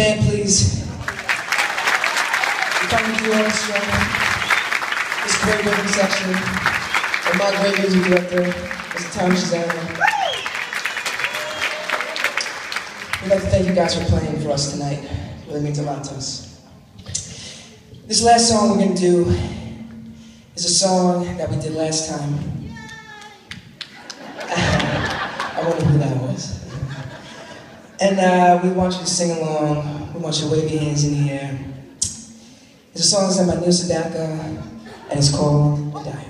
band, please. The Carnegie Orchestra, this great rhythm section, and my great music director, Mr. Tom Schizzano. We'd like to thank you guys for playing for us tonight. It really means a lot to us. This last song we're going to do is a song that we did last time. I wonder who that was. And uh, we want you to sing along. We want you to wave your hands in the air. It's a song sung by Neil Sedaka, and it's called Diary.